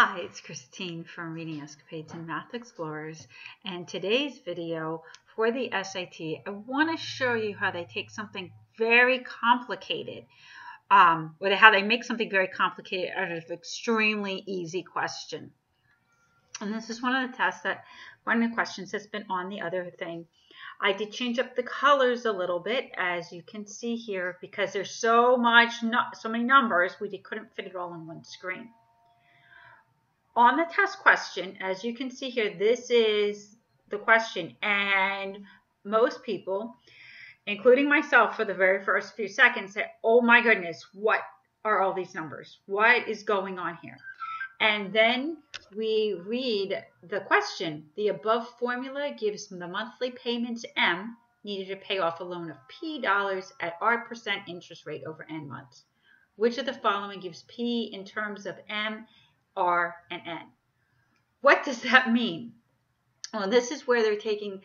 Hi, it's Christine from Reading Escapades and Math Explorers and today's video for the SAT I want to show you how they take something very complicated um, or how they make something very complicated out of an extremely easy question. And this is one of the tests that one of the questions that's been on the other thing. I did change up the colors a little bit as you can see here because there's so much so many numbers we couldn't fit it all on one screen on the test question, as you can see here, this is the question. And most people, including myself for the very first few seconds, say, oh my goodness, what are all these numbers? What is going on here? And then we read the question. The above formula gives the monthly payments M needed to pay off a loan of P dollars at R percent interest rate over N months. Which of the following gives P in terms of M R, and N. What does that mean? Well, this is where they're taking,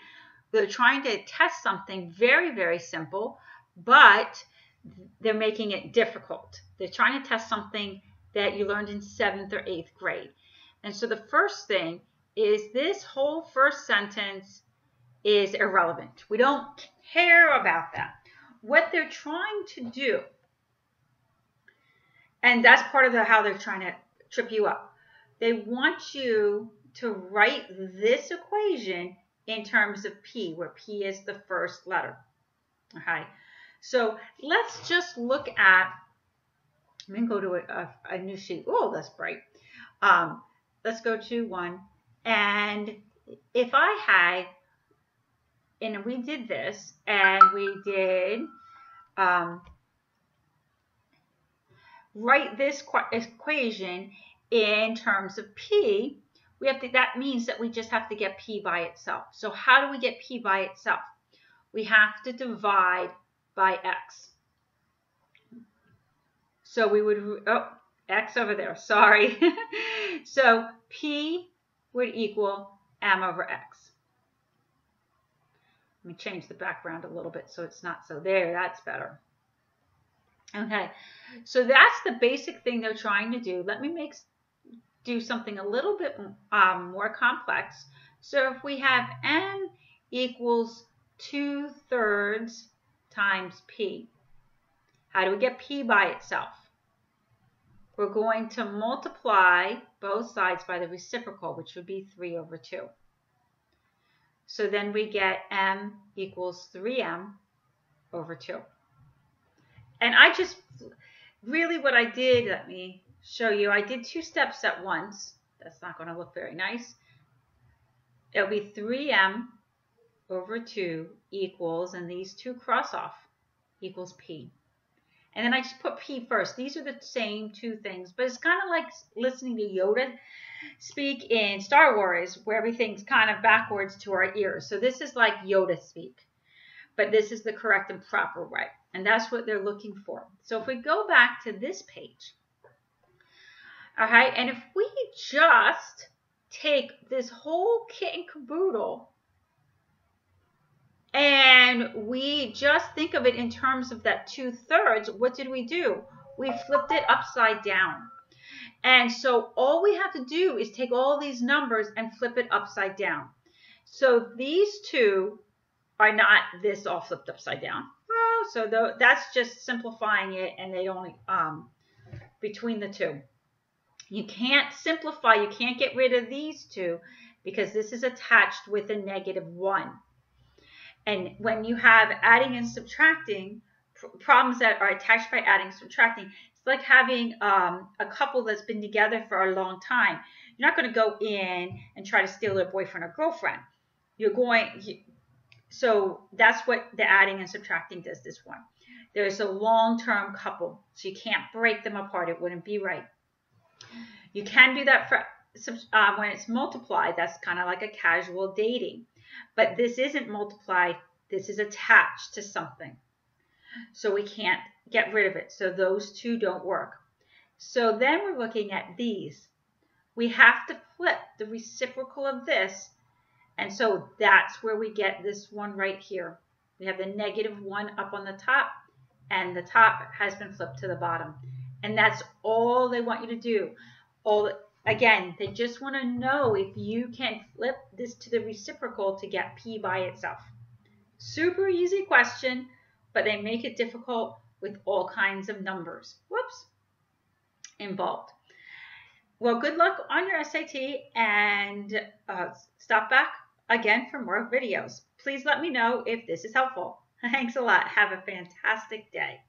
they're trying to test something very, very simple, but they're making it difficult. They're trying to test something that you learned in seventh or eighth grade. And so the first thing is this whole first sentence is irrelevant. We don't care about that. What they're trying to do, and that's part of the, how they're trying to trip you up. They want you to write this equation in terms of P, where P is the first letter. Okay, so let's just look at, I'm going to go to a, a, a new sheet. Oh, that's bright. Um, let's go to one. And if I had, and we did this, and we did um, write this equation in terms of p, we have to, that means that we just have to get p by itself. So how do we get p by itself? We have to divide by x. So we would, oh, x over there, sorry. so p would equal m over x. Let me change the background a little bit so it's not so there. That's better. Okay, so that's the basic thing they're trying to do. Let me make do something a little bit um, more complex. So if we have m equals 2 thirds times p, how do we get p by itself? We're going to multiply both sides by the reciprocal, which would be 3 over 2. So then we get m equals 3m over 2. And I just, really what I did, let me show you, I did two steps at once. That's not going to look very nice. It'll be 3m over 2 equals, and these two cross off, equals p. And then I just put p first. These are the same two things, but it's kind of like listening to Yoda speak in Star Wars, where everything's kind of backwards to our ears. So this is like Yoda speak, but this is the correct and proper way. And that's what they're looking for. So if we go back to this page, all right, and if we just take this whole kit and caboodle and we just think of it in terms of that two thirds, what did we do? We flipped it upside down. And so all we have to do is take all these numbers and flip it upside down. So these two are not this all flipped upside down. So that's just simplifying it and they only, um, between the two. You can't simplify, you can't get rid of these two because this is attached with a negative 1. And when you have adding and subtracting, problems that are attached by adding and subtracting, it's like having um, a couple that's been together for a long time. You're not going to go in and try to steal their boyfriend or girlfriend. You're going, so that's what the adding and subtracting does this one. There's a long-term couple, so you can't break them apart. It wouldn't be right. You can do that for uh, when it's multiplied. That's kind of like a casual dating. But this isn't multiplied. This is attached to something. So we can't get rid of it. So those two don't work. So then we're looking at these. We have to flip the reciprocal of this and so that's where we get this one right here. We have the negative 1 up on the top, and the top has been flipped to the bottom. And that's all they want you to do. All Again, they just want to know if you can flip this to the reciprocal to get p by itself. Super easy question, but they make it difficult with all kinds of numbers. Whoops, involved. Well, good luck on your SAT and uh, stop back again for more videos. Please let me know if this is helpful. Thanks a lot. Have a fantastic day.